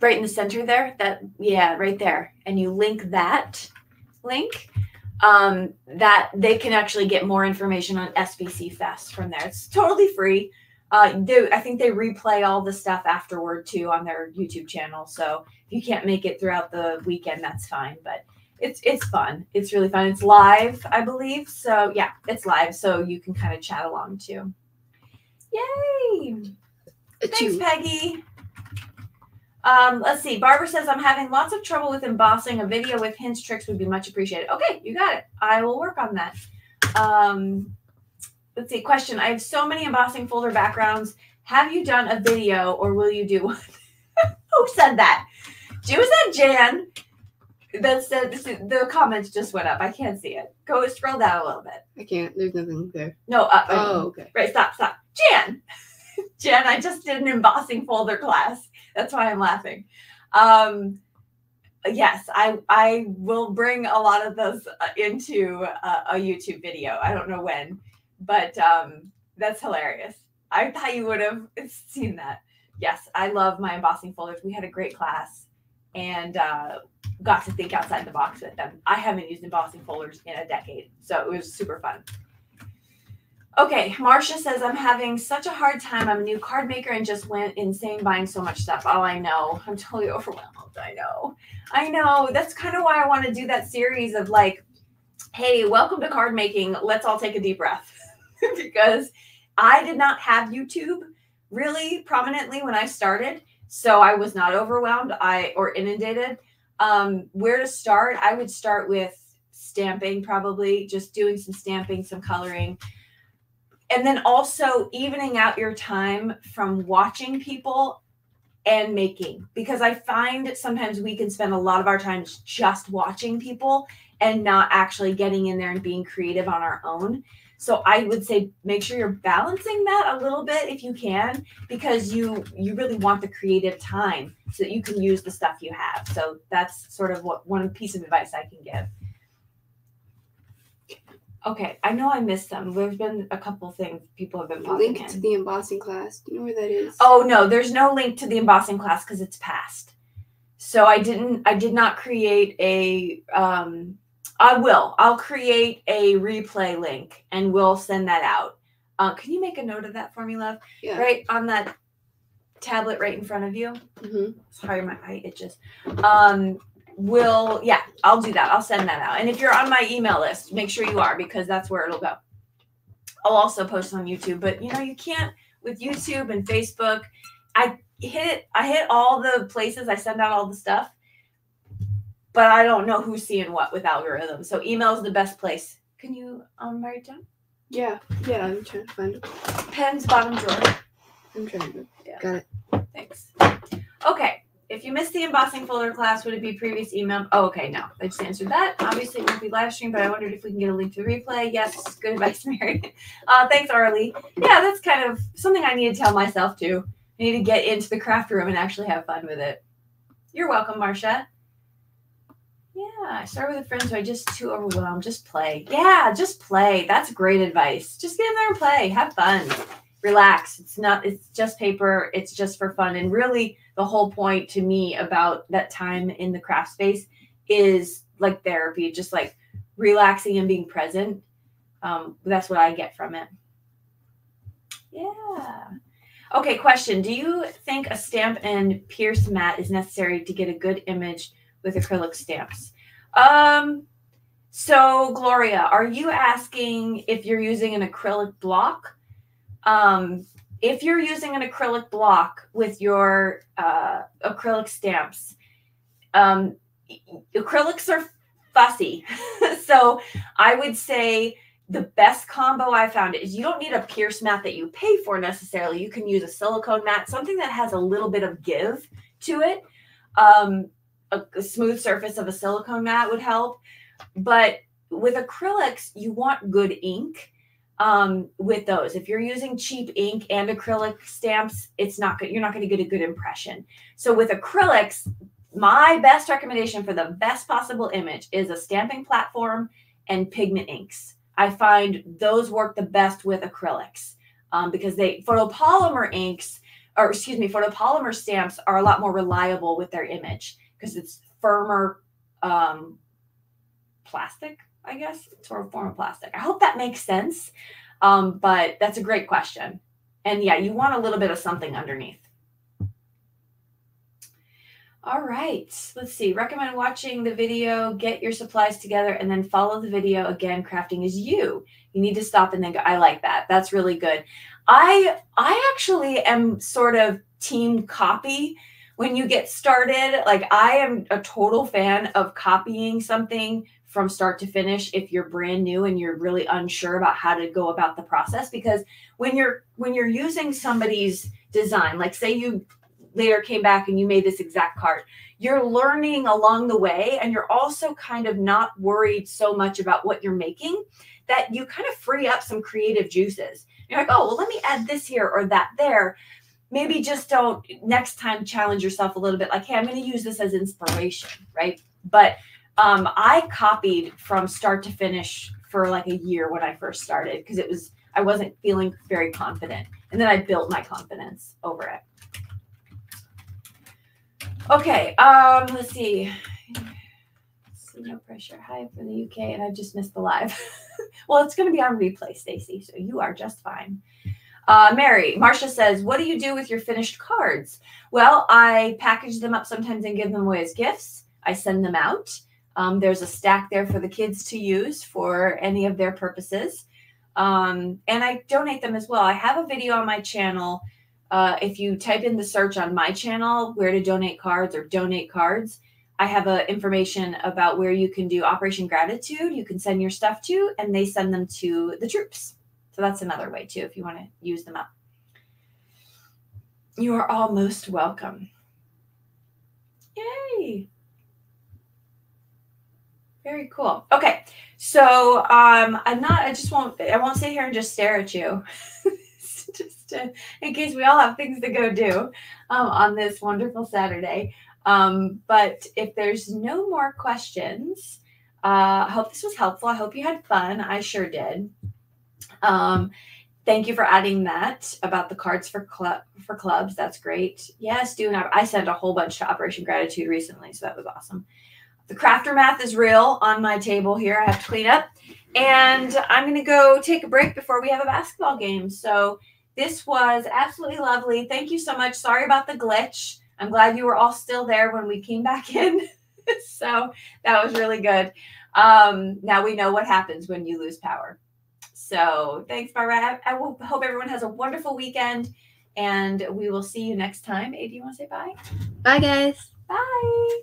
Speaker 1: right in the center there, that, yeah, right there. And you link that link, um, that they can actually get more information on SBC Fest from there. It's totally free. Uh, they, I think they replay all the stuff afterward too on their YouTube channel. So if you can't make it throughout the weekend, that's fine. But it's it's fun. It's really fun. It's live, I believe. So yeah, it's live, so you can kind of chat along too. Yay! Thanks. Peggy. Um, let's see. Barbara says I'm having lots of trouble with embossing. A video with hints, tricks would be much appreciated. Okay, you got it. I will work on that. Um, let's see. Question: I have so many embossing folder backgrounds. Have you done a video, or will you do one? Who said that? Was that Jan? That said the comments just went up. I can't see it. Go scroll down a little bit.
Speaker 2: I can't. There's nothing there.
Speaker 1: No, up.
Speaker 2: Oh, okay.
Speaker 1: Right, stop, stop. Jan! Jan, I just did an embossing folder class. That's why I'm laughing. Um, yes, I I will bring a lot of those uh, into a, a YouTube video. I don't know when, but um, that's hilarious. I thought you would have seen that. Yes, I love my embossing folders. We had a great class and uh, got to think outside the box with them. I haven't used embossing folders in a decade, so it was super fun. Okay, Marcia says I'm having such a hard time. I'm a new card maker and just went insane buying so much stuff. Oh, I know. I'm totally overwhelmed. I know. I know. That's kind of why I want to do that series of like, hey, welcome to card making. Let's all take a deep breath. because I did not have YouTube really prominently when I started. So I was not overwhelmed. I or inundated. Um, where to start? I would start with stamping, probably just doing some stamping, some coloring and then also evening out your time from watching people and making because i find sometimes we can spend a lot of our time just watching people and not actually getting in there and being creative on our own. So i would say make sure you're balancing that a little bit if you can because you you really want the creative time so that you can use the stuff you have. So that's sort of what one piece of advice i can give Okay, I know I missed them. There's been a couple things people have been popping
Speaker 2: Link
Speaker 1: in.
Speaker 2: to the embossing class. Do you know where that is?
Speaker 1: oh no, there's no link to the embossing class because it's past. So I didn't. I did not create a. Um, I will. I'll create a replay link and we'll send that out. Uh, can you make a note of that for me, love?
Speaker 2: yeah.
Speaker 1: Right on that tablet right in front of you.
Speaker 2: hmm
Speaker 1: Sorry, my eye itches. Um, will yeah, I'll do that. I'll send that out. And if you're on my email list, make sure you are because that's where it'll go. I'll also post on YouTube, but you know, you can't with YouTube and Facebook. I hit it I hit all the places I send out all the stuff, but I don't know who's seeing what with algorithms. So email is the best place. Can you um write it down?
Speaker 2: Yeah. Yeah. I'm trying to find it.
Speaker 1: Pen's bottom drawer.
Speaker 2: I'm trying to.
Speaker 1: Yeah.
Speaker 2: Got it.
Speaker 1: Thanks. Okay. If you missed the embossing folder class, would it be previous email? Oh, okay. No, I just answered that. Obviously, it won't be live stream, but I wondered if we can get a link to the replay. Yes, good advice, Mary. Uh, thanks, Arlie. Yeah, that's kind of something I need to tell myself too. I need to get into the craft room and actually have fun with it. You're welcome, Marcia. Yeah, I start with a friend who I just too overwhelmed. Just play. Yeah, just play. That's great advice. Just get in there and play. Have fun. Relax. It's not, it's just paper. It's just for fun. And really, the whole point to me about that time in the craft space is like therapy, just like relaxing and being present. Um, that's what I get from it. Yeah. Okay, question. Do you think a stamp and pierce mat is necessary to get a good image with acrylic stamps? Um, so Gloria, are you asking if you're using an acrylic block? Um, if you're using an acrylic block with your uh, acrylic stamps, um, acrylics are fussy. so I would say the best combo I found is you don't need a pierce mat that you pay for necessarily. You can use a silicone mat, something that has a little bit of give to it. Um, a, a smooth surface of a silicone mat would help. But with acrylics, you want good ink um, with those. If you're using cheap ink and acrylic stamps, it's not good. You're not going to get a good impression. So with acrylics, my best recommendation for the best possible image is a stamping platform and pigment inks. I find those work the best with acrylics um, because they photopolymer inks or excuse me, photopolymer stamps are a lot more reliable with their image because it's firmer um, plastic, I guess, sort of form of plastic. I hope that makes sense. Um, but that's a great question. And yeah, you want a little bit of something underneath. All right. Let's see. Recommend watching the video, get your supplies together, and then follow the video again. Crafting is you. You need to stop and then go. I like that. That's really good. I I actually am sort of team copy when you get started. Like I am a total fan of copying something from start to finish if you're brand new and you're really unsure about how to go about the process because when you're when you're using somebody's design like say you later came back and you made this exact card you're learning along the way and you're also kind of not worried so much about what you're making that you kind of free up some creative juices. You're like oh well let me add this here or that there. Maybe just don't next time challenge yourself a little bit like hey i'm going to use this as inspiration right? But um, I copied from start to finish for like a year when I first started because it was I wasn't feeling very confident, and then I built my confidence over it. Okay, um, let's see. No pressure. Hi from the UK, and I just missed the live. well, it's going to be on replay, Stacy, so you are just fine. Uh, Mary, Marcia says, What do you do with your finished cards? Well, I package them up sometimes and give them away as gifts. I send them out. Um, there's a stack there for the kids to use for any of their purposes. Um, and I donate them as well. I have a video on my channel. Uh, if you type in the search on my channel, where to donate cards or donate cards, I have information about where you can do Operation Gratitude. You can send your stuff to, and they send them to the troops. So that's another way too, if you want to use them up. You are all most welcome. Yay! Very cool. Okay. So um I'm not I just won't I won't sit here and just stare at you. just to, in case we all have things to go do um, on this wonderful Saturday. Um, but if there's no more questions, uh, I hope this was helpful. I hope you had fun. I sure did. Um, thank you for adding that about the cards for club for clubs. That's great. Yes, doing. I sent a whole bunch to Operation Gratitude recently, so that was awesome. The crafter math is real on my table here. I have to clean up. And I'm going to go take a break before we have a basketball game. So this was absolutely lovely. Thank you so much. Sorry about the glitch. I'm glad you were all still there when we came back in. so that was really good. Um, now we know what happens when you lose power. So thanks, Barbara. I, I will, hope everyone has a wonderful weekend and we will see you next time. A, do you want to say bye?
Speaker 2: Bye, guys.
Speaker 1: Bye.